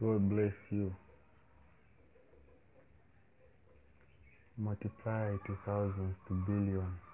God bless you. Multiply to thousands to billions.